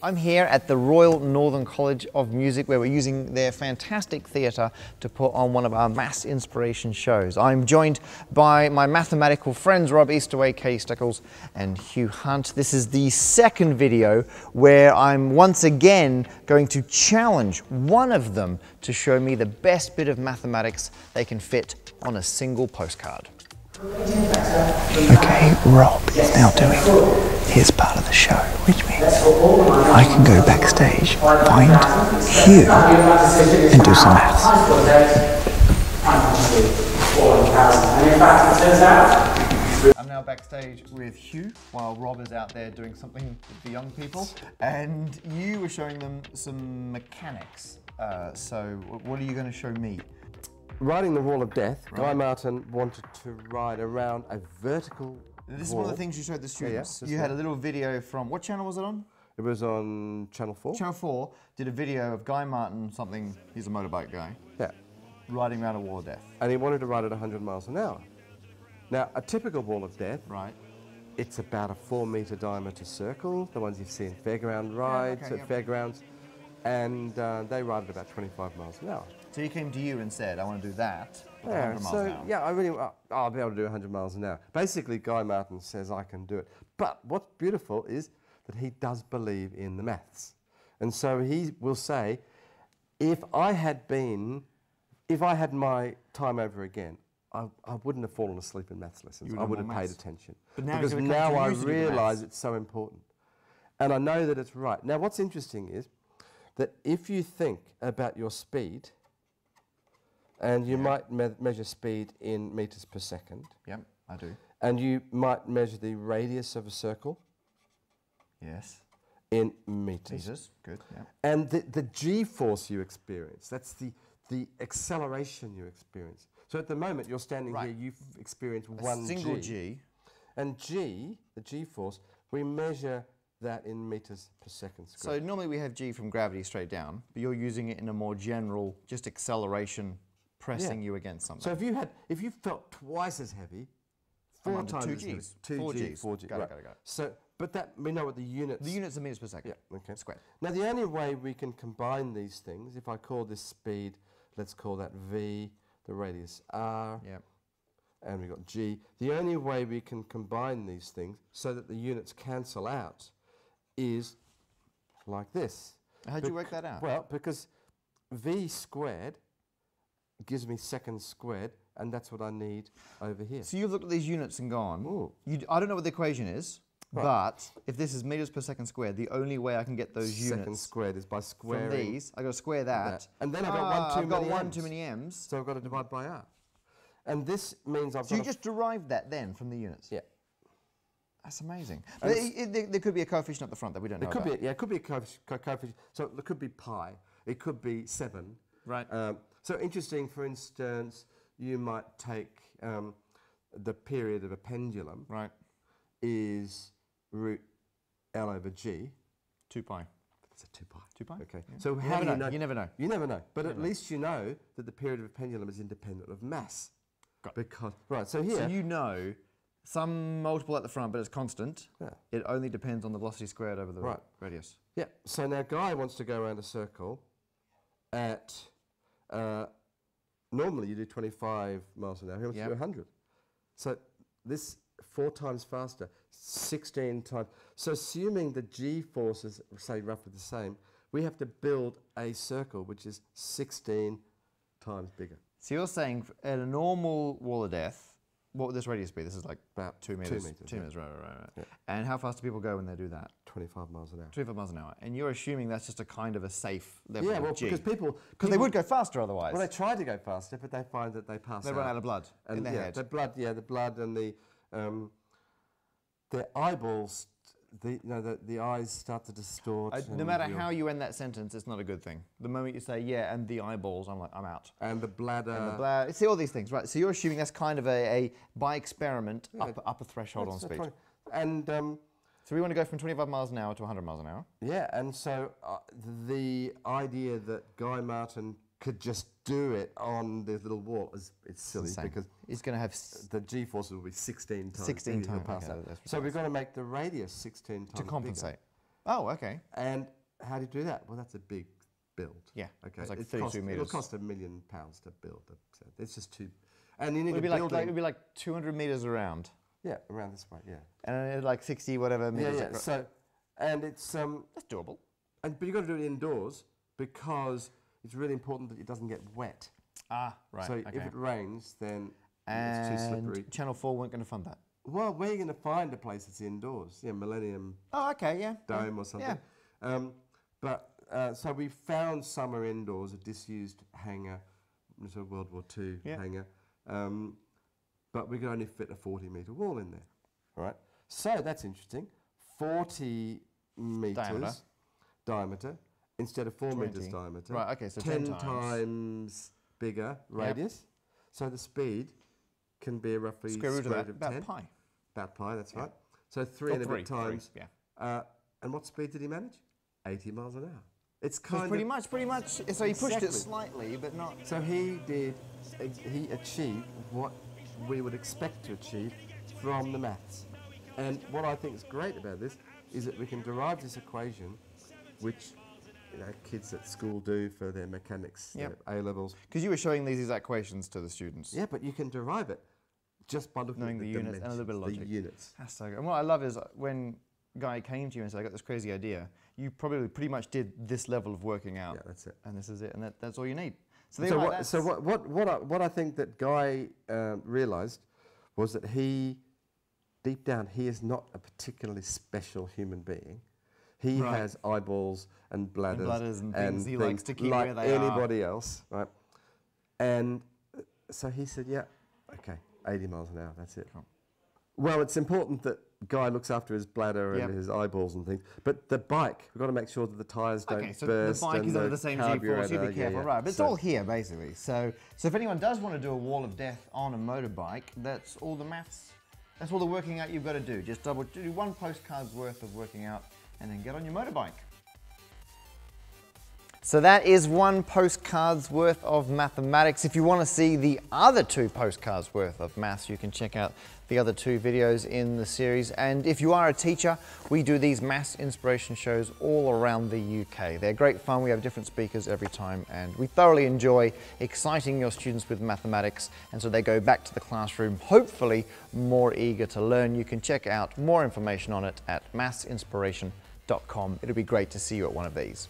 I'm here at the Royal Northern College of Music where we're using their fantastic theatre to put on one of our maths inspiration shows. I'm joined by my mathematical friends Rob Eastaway, Katie Steckles and Hugh Hunt. This is the second video where I'm once again going to challenge one of them to show me the best bit of mathematics they can fit on a single postcard. Okay, Rob is now doing his part of the show, which means I can go backstage, find Hugh, and do some maths. I'm now backstage with Hugh while Rob is out there doing something with the young people, and you were showing them some mechanics. Uh, so, what are you going to show me? Riding the Wall of Death, Guy Martin wanted to ride around a vertical This is one of the things you showed the students. this you had a little video from what channel was it on? It was on Channel 4. Channel 4 did a video of Guy Martin, something, he's a motorbike guy, Yeah. riding around a wall of death. And he wanted to ride at 100 miles an hour. Now, a typical Wall of Death, Right. it's about a four metre diameter circle, the ones you see in fairground rides okay, at yeah. fairgrounds. And uh, they ride at about 25 miles an hour. So he came to you and said, I want to do that. Yeah, 100 miles so an hour. yeah, I really, uh, I'll be able to do 100 miles an hour. Basically, Guy Martin says I can do it. But what's beautiful is that he does believe in the maths. And so he will say, if I had been, if I had my time over again, I, I wouldn't have fallen asleep in maths lessons. I would have more paid maths. attention. But now because he's gonna come now I you to do the realise it's so important. And I know that it's right. Now, what's interesting is that if you think about your speed, and you might me- measure speed in meters per second, Yep, I do. and you might measure the radius of a circle Yes. in meters. Jesus, good. Yeah. And the, the g force you experience, that's the, the acceleration you experience. So at the moment you're standing Right. here, you f- experience A one single G. And g, the g force, we measure that in meters per second squared. So normally we have G from gravity straight down, but you're using it in a more general, just acceleration pressing Yeah. you against something. So if you had, if you felt twice as heavy, four times two as heavy- Gs. two Four Gs. four G, Got it, right. got it, got it. So, but that we know what the units. the units are meters per second. Yeah, okay. Squared. Now, the only way we can combine these things, if I call this speed, let's call that v, the radius r, Yep. and we've got g. The only way we can combine these things so that the units cancel out is like this. How'd you work that out? Well, because v squared gives me seconds squared, and that's what I need over here. So you've looked at these units and gone, Ooh. you, d- I don't know what the equation is, Right. but if this is meters per second squared, the only way I can get those Seconds units squared is by from squaring these, i got to square that. that. And then I've got one Ah, too I've got many one m's. too many m's. So I've got to divide by r. And this means I've So you just derived that then from the units? yeah. That's amazing. But it, it, there- there could be a coefficient at the front that we don't know It could about. be, yeah, it could be a coef- co- coefficient. So it could be pi. It could be seven. Right. Um, so interesting. For instance, you might take um, the period of a pendulum Right. is root L over G. 2 pi. That's a two pi. 2 pi? Okay. Yeah. So You how never do you know, know? you never know. You never know. But at least you know that the period of a pendulum is independent of mass. Got it. Because right. So here. So you know some multiple at the front, but it's constant. Yeah. It only depends on the velocity squared over the Right. radius. Yeah. So now Guy wants to go around a circle at uh, normally you do 25 miles an hour. He wants Yep. to do 100. So this four times faster, 16 times. So assuming the g forces say roughly the same, we have to build a circle which is 16 times bigger. So you're saying at a normal wall of death, what would this radius be? This is like About two meters. two meters. Two yeah. meters, right, right, right. Yeah. And how fast do people go when they do that? 25 miles an hour. 25 miles an hour. And you're assuming that's just a kind of a safe level Yeah, of well, G. because people Because they would go faster otherwise. Well, they try to go faster, but they find that they pass They out. run out of blood in and their yeah, head. the blood, yeah, the blood and the um, their eyeballs, the you know, the, the eyes start to distort. I- no matter how you end that sentence, it's not a good thing. The moment you say, yeah, and the eyeballs, I'm like, I'm out. and the bladder. And the blah, see all these things, right? So you're assuming that's kind of a, a by experiment, Yeah, upper, upper threshold on speed. right. And um, So we want to go from 25 miles an hour to 100 miles an hour. yeah, and so uh, the idea that Guy Martin could just do it on this little wall is it's silly Insane. because He's going to have s- the G forces will be 16 times. 16 times, pass okay, out. that's So we've got to make the radius 16 times to bigger. compensate. Oh, okay. And how do you do that? Well, that's a big build. Yeah, Okay. it's like It 32 cost, It'll cost a million pounds to build. set. It's just too. And you need It'd a be like, like it'd be like 200 meters around, yeah, around this way. Yeah. and like 60 whatever meters. yeah. across. So, and it's um, That's doable. and but you've got to do it indoors because it's really important that it doesn't get wet. Ah, right. so okay. if it rains, then it's too slippery. Channel 4 weren't going to fund that. Well, where are you going to find a place that's indoors? Yeah, Millennium Oh, okay, yeah. yeah, Dome or something. Yeah. Um, but uh, so we found summer indoors, a disused hangar, a World War II Yeah. hangar, um, but we could only fit a 40 metre wall in there. Right. So that's interesting. 40 metres Diameter. diameter instead of 4 metres diameter. Right, okay, so 10 10 times. times bigger radius. So the speed can be roughly Square root of that, of about 10. pi. About pi, that's right. So three Oh, and a three, bit three, times. yeah. Uh, and what speed did he manage? 80 miles an hour. It's kind it's pretty of much, pretty much. So he pushed Exactly. it slightly, but not. so he did he achieved what we would expect to achieve from the maths. And what I think is great about this is that we can derive this equation, which you know kids at school do for their mechanics Yep. their A levels. Because you were showing these exact equations to the students. Yeah, but you can derive it just by looking Knowing at the the, units and a little bit of logic. The units. That's so good. And what I love is uh, when Guy came to you and said, I got this crazy idea, you probably pretty much did this level of working out. Yeah, that's it. And this is it. And that, that's all you need. So, So what, so what, what, what, I, what I think that Guy um, realised was that he, deep down, he is not a particularly special human being. He Right. has eyeballs and bladders, bladders and things he likes to keep like where they are. anybody else, right? And uh, so he said, "Yeah, okay, 80 miles an hour. That's it." Well, it's important that Guy looks after his bladder Yep. and his eyeballs and things. But the bike, we've got to make sure that the tyres don't Okay, so burst. the bike is under the same G force, you be yeah, careful, yeah. right? But it's So- all here basically. So, so if anyone does want to do a wall of death on a motorbike, that's all the maths, that's all the working out you've got to do. Just double do one postcard's worth of working out, and then get on your motorbike. So that is one postcard's worth of mathematics. If you want to see the other two postcards worth of maths, you can check out the other two videos in the series. And if you are a teacher, we do these maths inspiration shows all around the UK. They're great fun. We have different speakers every time and we thoroughly enjoy exciting your students with mathematics. And so they go back to the classroom, hopefully more eager to learn. You can check out more information on it at mathsinspiration.com. It'll be great to see you at one of these.